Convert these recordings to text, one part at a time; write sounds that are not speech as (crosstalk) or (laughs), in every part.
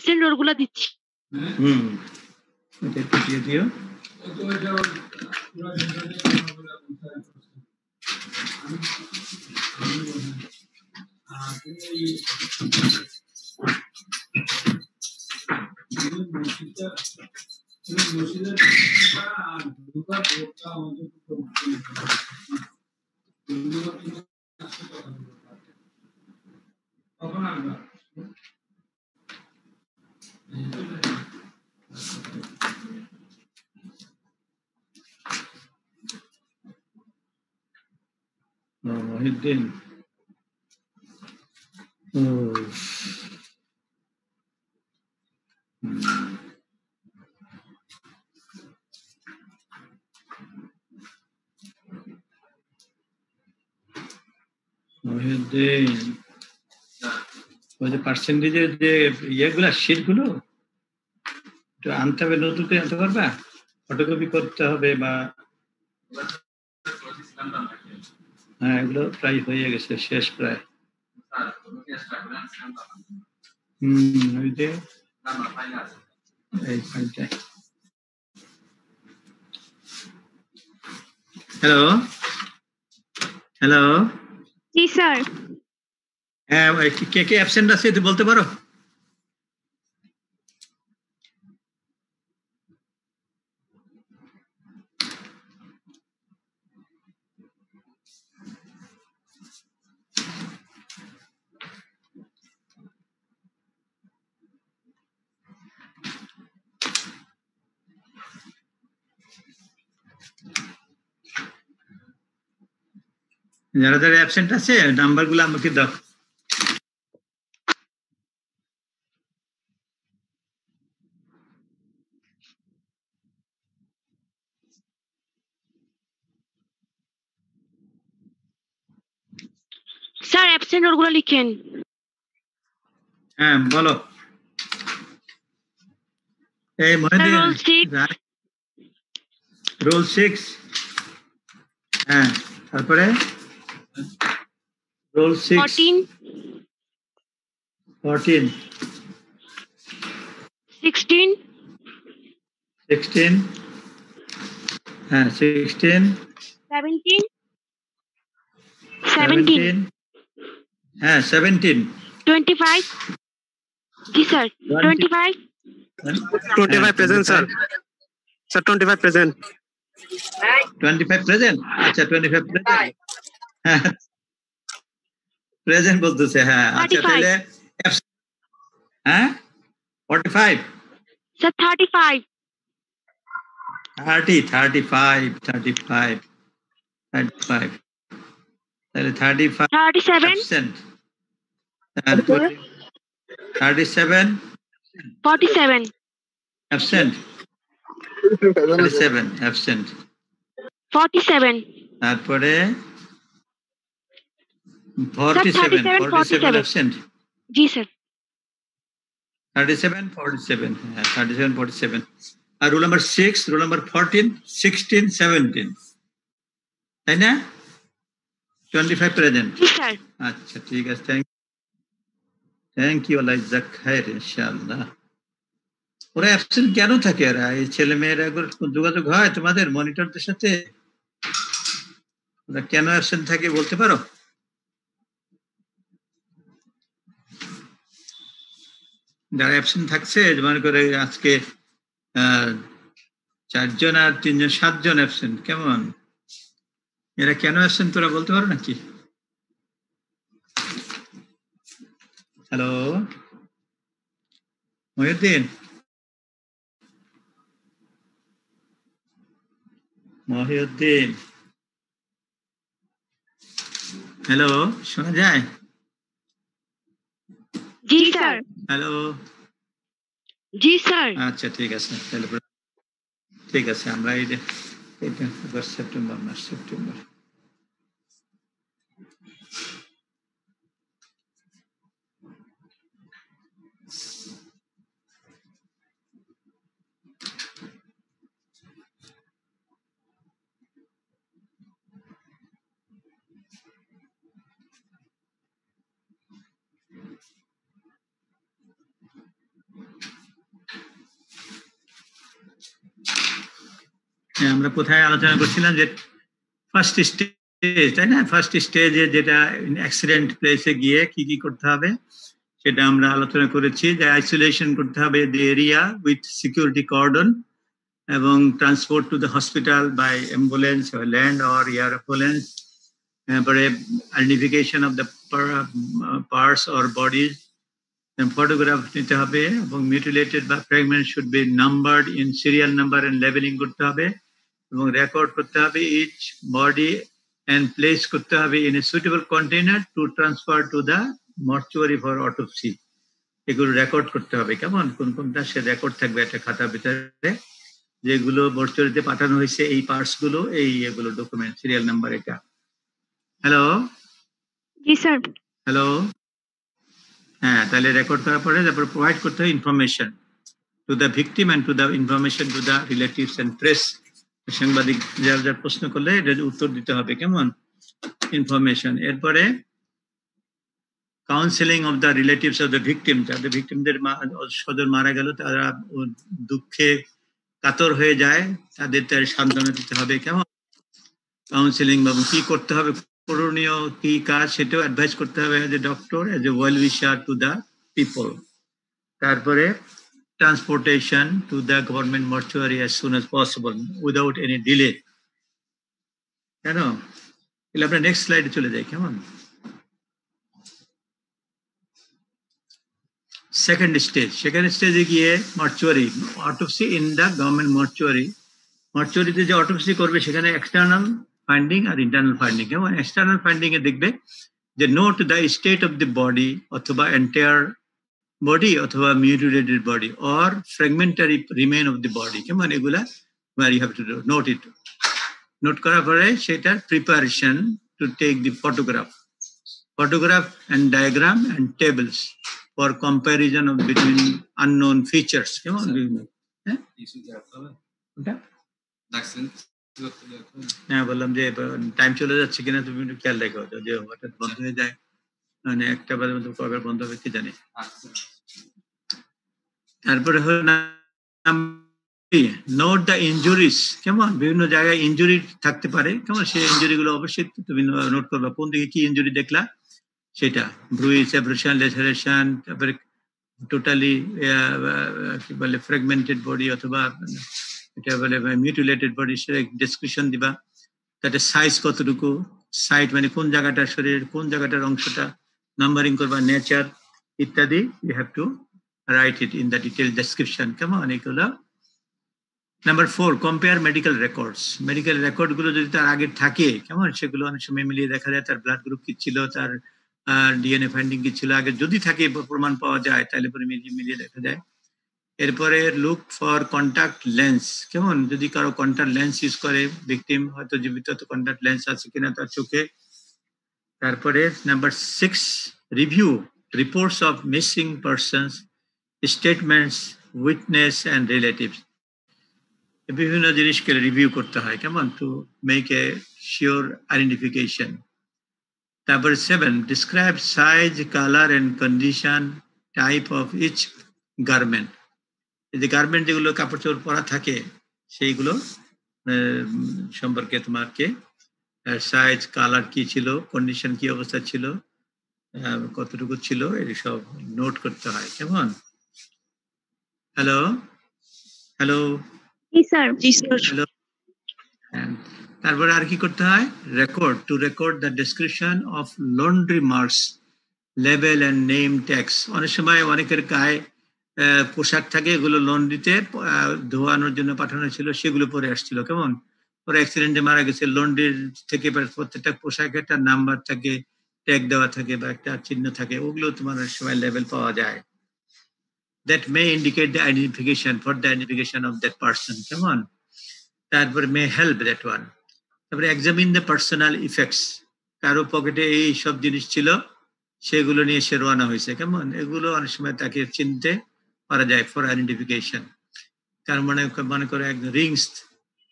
Absent রোলগুলো দিচ্ছি। হুম। এটা একটু দিয়ে দিও। ও, মহিউদ্দিন ও হুম। মহিউদ্দিন, ওই যে পার্সেন্টেজের যে ইয়েগুলা শিটগুলো একটু আনতে হবে নতুন করে আনতে পারবা ফটোকপি করতে হবে বা হ্যাঁ এগুলো প্রায় হয়ে গেছে শেষ প্রায়। হম ওই যে এই ফাইলটা হ্যালো হ্যালো জি স্যার। হ্যাঁ ওই কে কে অ্যাবসেন্ট আছে বলতে পারো? যারা যারা অ্যাবসেন্ট আছে নাম্বারগুলো আমাকে দাও। স্যার অ্যাবসেন্ট রোলগুলো লিখেন। হ্যাঁ বলো। এই রোল সিক্স হ্যাঁ তারপরে? Roll six. 14. 14. 16. 16. Uh, 16. 17. 17. 17. Uh, 17. 25. Yes, sir. 25. 25 present, sir. Sir, 25 present. 25 present. Acha, 25 present. (laughs) Present বলতেছে হ্যাঁ আচ্ছা তাহলে হ্যাঁ forty five sir thirty five thirty thirty five thirty five thirty five তাহলে thirty five thirty seven present তারপরে thirty seven forty seven absent thirty seven absent forty seven তারপরে forty 37, seven forty seven 47 জি sir thirty seven forty seven হ্যাঁ thirty seven forty seven আর roll number six roll number fourteen sixteen seventeen তাই না twenty five present জি sir আচ্ছা ঠিক আছে thank thank you আল্লাহ জাক খায়ের ইনশাআল্লাহ ওরা অ্যাবসেন্ট কেন থাকে এরা? এই ছেলে মেয়েরা যোগাযোগ হয় তোমাদের মনিটরদের সাথে? ওরা কেন অ্যাবসেন্ট থাকে বলতে পারো? যারা অ্যাবসেন্ট থাকছে মনে করে আজকে চারজন আর তিনজন, সাতজন অ্যাবসেন্ট কেমন? এরা কেন অ্যাবসেন্ট তোরা বলতে পারো নাকি? হ্যালো মহিউদ্দিন? মহিউদ্দিন? হ্যালো শোনা যায়? জি স্যার হ্যালো জি স্যার আচ্ছা ঠিক আছে তাহলে পুরো- ঠিক আছে আমরা এই যে- এটা এবার সেপ্টেম্বর মাস সেপ্টেম্বর আমরা কোথায় আলোচনা করছিলাম যে ফার্স্ট স্টেজ তাই না? ফার্স্ট স্টেজে যেটা অ্যাক্সিডেন্ট প্লেসে গিয়ে কি কি করতে হবে, সেটা আমরা আলোচনা করেছি। যে আইসোলেশন করতে হবে the area with security cordon এবং transport to the hospital by ambulance land or air ambulance তারপরে identification of the parts or bodies photograph নিতে হবে এবং মিউটিলেটেড বা fragment should be numbered in serial number and leveling করতে হবে। এবং record করতে হবে ইচ বডি অ্যান্ড প্লেস করতে হবে in a suitable container to transfer to the mortuary for autopsy এগুলো রেকর্ড করতে হবে। কেমন? কোন কোনটা সে রেকর্ড থাকবে একটা খাতার ভিতরে? যেগুলো মর্চুয়ারিতে পাঠানো হয়েছে এই পার্টসগুলো এই এগুলো ডকুমেন্ট সিরিয়াল নাম্বার এটা। হ্যালো জি স্যার। হ্যালো হ্যাঁ তাহলে রেকর্ড করার পরে তারপর প্রোভাইড করতে হবে information to the victim and to the information to the relatives and press সাংবাদিক যার যার প্রশ্ন করলে এটার উত্তর দিতে হবে, কেমন? ইনফরমেশন এরপরে counselling of the relatives of the victim যাদের ভিকটিমদের সদর মারা গেল, তারা দুঃখে কাতর হয়ে যায়, তাদের তার সান্ত্বনা দিতে হবে, কেমন? কাউন্সেলিং বা কি করতে হবে, করণীয় কি কাজ, সেটাও অ্যাডভাইস করতে হবে as a doctor as a well wisher to the people তারপরে transportation to the government mortuary as soon as possible without any delay. কেন তাহলে আমরা নেক্সট স্লাইডে চলে যাই কেমন সেকেন্ড স্টেজ সেকেন্ড স্টেজে গিয়ে mortuary autopsy in the government mortuary মর্চুয়ারিতে যে অটোপসি করবে, সেখানে এক্সটার্নাল ফাইন্ডিং আর ইন্টারনাল ফাইন্ডিং এবং এক্সটার্নাল ফাইন্ডিং এ দেখবে যে note the state of the body অথবা এন্টায়ার বডি অথবা mutilated body or fragmentary remain of the body কেমন এগুলা you have to note it note করার পরে সেটার preparation to take the photograph photograph and diagram and tables for comparison of between unknown features. কেমন হ্যাঁ হ্যাঁ বললাম যে টাইম চলে যাচ্ছে কিনা তুমি একটু খেয়াল রেখো যে হঠাৎ বন্ধ হয়ে যায়। মানে একটা বারের মধ্যে কবে বন্ধ হবে কি জানি। তারপরে হলো নোট দ্য ইঞ্জুরিস কেমন? বিভিন্ন জায়গায় ইঞ্জুরি থাকতে পারে। কেমন? সেই ইঞ্জুরি গুলো অবশ্যই তুমি নোট করবা। কোন দিকে কি ইঞ্জুরি দেখলা? সেটা। ব্রুইস অ্যাব্রেশন লেসারেশন তারপরে টোটালি কি বলে ফ্র্যাগমেন্টেড বডি অথবা এটা বলে মিউটিলেটেড বডি সেটা ডিসক্রিপশন দিবা। তাতে সাইজ কতটুকু? সাইড মানে কোন জায়গাটার শরীরের কোন জায়গাটার অংশটা নাম্বারিং করবা নেচার ইত্যাদি you have to write it in the detail description কেমন এগুলো। Number four compare medical records medical রেকর্ডগুলো যদি তার আগে থাকে কেমন সেগুলো অনেক সময় মিলিয়ে দেখা যায়, তার ব্লাড গ্রুপ কি ছিল, তার ডিএনএ ফাইন্ডিং কি ছিল, আগে যদি থাকে প্রমাণ পাওয়া যায়, তাহলে পরে মিলিয়ে দেখা যায়। এরপরে লুক ফর কন্ট্যাক্ট লেন্স কেমন যদি কারও কন্ট্যাক্ট লেন্স ইউজ করে ভিকটিম হয়তো জীবিত, তো কন্ট্যাক্ট লেন্স আছে কিনা তার চোখে। তারপরে number six review reports of missing persons statements witness and relatives বিভিন্ন জিনিসকে রিভিউ করতে হয়, কেমন? To make a sure identification তারপরে seven describe size colour and condition type of each garment যে গার্মেন্ট যেগুলো কাপড় চোপড় পরা থাকে, সেইগুলো সম্পর্কে তোমাকে সাইজ কালার কি ছিল কন্ডিশন কি অবস্থা ছিল কতটুকু ছিল সব নোট করতে হয় কেমন? হ্যালো হ্যালো হ্যালো তারপরে আর কি করতে হয়? Record to record the description of laundry marks level and name tags অনেক সময় অনেকের গায়ে পোশাক থাকে এগুলো লন্ড্রিতে ধোয়ানোর জন্য পাঠানো ছিল সেগুলো পরে আসছিল কেমন? পরে অ্যাক্সিডেন্টে মারা গেছে, লন্ড্রির থেকে প্রত্যেকটা পোশাকে একটা নাম্বার থাকে ট্যাগ দেওয়া থাকে বা একটা চিহ্ন থাকে ওগুলো তোমার সময় লেভেল পাওয়া যায়। That may indicate the identification for the identification of that person কেমন তারপর মে হেল্প দ্যাট ওয়ান তারপরে এক্সামিন দ্য পার্সোনাল ইফেক্টস কারও পকেটে এই সব জিনিস ছিল, সেগুলো নিয়ে সে রোয়ানা হয়েছে কেমন এগুলো অনেক সময় তাকে চিনতে পারা যায় ফর আইডেন্টিফিকেশন কারও মনে মনে করো একদম রিংস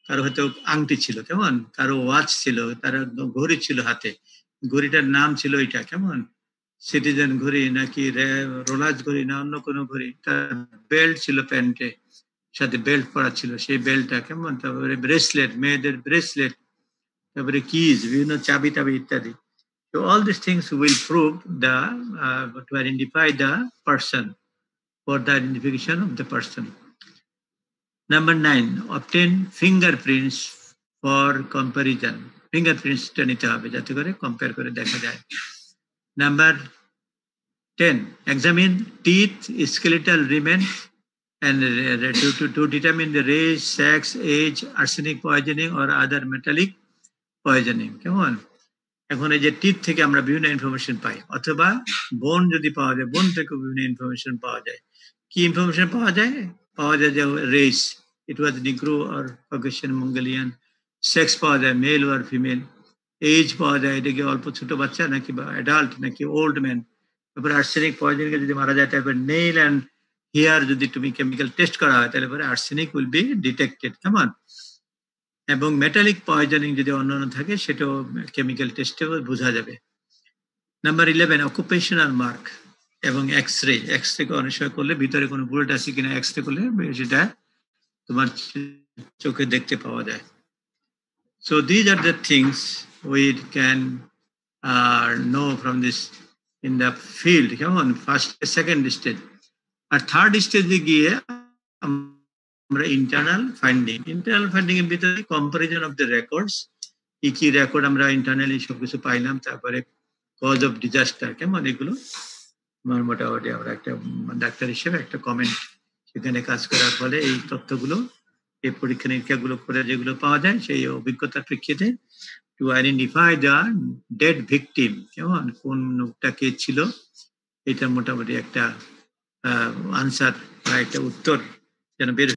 কারও হয়তো আংটি ছিল, কেমন? কারও ওয়াচ ছিল, তার ঘড়ি ছিল হাতে। ঘড়িটার নাম ছিল এটা কেমন? সিটিজেন ঘড়ি নাকি রোলাজ ঘড়ি না অন্য কোনো ঘড়ি? তার বেল্ট ছিল প্যান্টে, সাথে বেল্ট পরা ছিল সেই বেল্টটা কেমন? তারপরে ব্রেসলেট মেয়েদের ব্রেসলেট তারপরে কিজ বিভিন্ন চাবি টাবি ইত্যাদি। তো all this things will prove the to identify the person for the identification of the person. Number nine, obtain fingerprints for comparison. Fingerprints টা নিতে হবে যাতে করে compare করে দেখা যায়. Number 10, examine teeth, skeletal remains and uh, to, to, to determine the race, sex, age, arsenic poisoning or other metallic poisoning. কেমন? এখন এই যে টিথ থেকে আমরা বিভিন্ন ইনফরমেশন পাই অথবা বোন যদি পাওয়া যায় বোন থেকে বিভিন্ন ইনফরমেশন পাওয়া যায় কি ইনফরমেশন পাওয়া যায় পাওয়া যায় যে রেস ইট ওয়াজ নিগ্রো আর ককেশিয়ান মঙ্গোলিয়ান সেক্স পাওয়া যায় মেল আর ফিমেল এজ পাওয়া যায় এটা কি অল্প ছোট বাচ্চা নাকি বা অ্যাডাল্ট নাকি ওল্ড ম্যান তারপরে আর্সেনিক পয়জনিক যদি মারা যায়, তারপরে নেইল অ্যান্ড হিয়ার যদি তুমি কেমিক্যাল টেস্ট করা হয়, তাহলে পরে আর্সেনিক উইল বি ডিটেক্টেড কেমন এবং মেটালিক পয়জনিং যদি অন্যান্য থাকে, সেটাও কেমিক্যাল টেস্টে বোঝা যাবে। নাম্বার ইলেভেন অকুপেশনাল মার্ক এবং এক্স রে এক্স রে অনেক সময় করলে ভিতরে কোনো বুলেট আছে কিনা এক্স রে করলে সেটা তোমার চোখে দেখতে পাওয়া যায়। So these are the things we can R know from this in the field কেমন ফার্স্ট সেকেন্ড স্টেজ আর থার্ড স্টেজে গিয়ে আমরা ইন্টারনাল ফাইন্ডিং ইন্টারনাল ফাইন্ডিং এর ভিতরে কম্পারিজন অফ দ্য রেকর্ডস কি কি রেকর্ড আমরা ইন্টারনালি সবকিছু পাইলাম, তারপরে কজ অফ ডিজাস্টার কেমন এগুলো? আমার মোটামুটি আমরা একটা ডাক্তার হিসেবে একটা কমেন্ট সেখানে কাজ করার ফলে এই তথ্যগুলো, এই পরীক্ষা নিরীক্ষাগুলো করে যেগুলো পাওয়া যায়, সেই অভিজ্ঞতার প্রেক্ষিতে to identify the dead victim কেমন? কোন লোকটা কে ছিল? এটা মোটামুটি একটা আনসার বা একটা উত্তর যেন বের